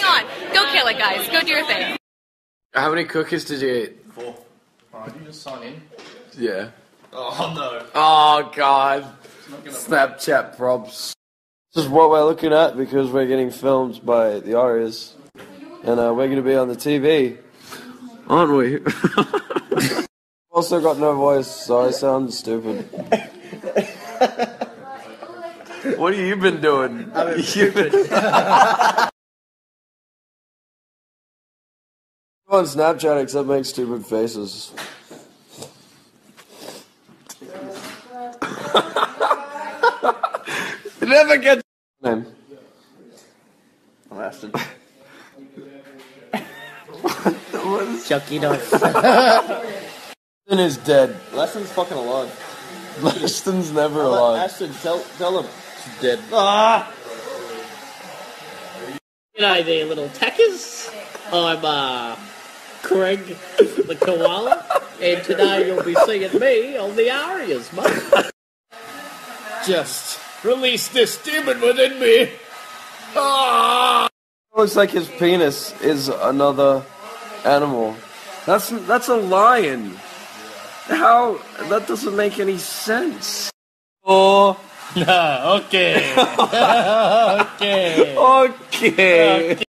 going on? Go kill it, guys. Go do your thing. How many cookies did you eat? Four. Alright, you just sign in. Yeah. Oh no. Oh god. Snapchat props. This is what we're looking at because we're getting filmed by the ARIAs. And uh, we're going to be on the TV. Aren't we? also got no voice, so I sound stupid. what have you been doing? You've been- on Snapchat except make stupid faces. it never gets name. Lasted. Chucky North. Ashton is dead. Laston's fucking alive. Ashton's never Let alive. Ashton, tell, tell him. He's dead. Ah! G'day there, little tackers. I'm uh, Craig the koala, and today you'll be seeing me on the ARIAs, mate. Just release this demon within me. Ah! Looks like his penis is another animal. That's that's a lion. How that doesn't make any sense. Oh, No, okay. okay. okay.